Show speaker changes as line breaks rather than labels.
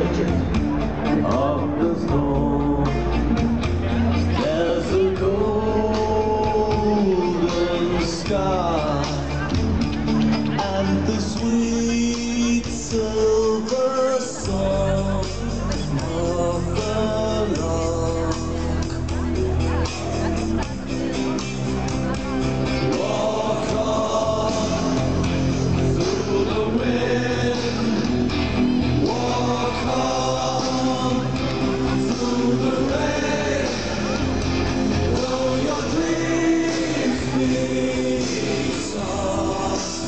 of
the storm. A golden sky. Jesus.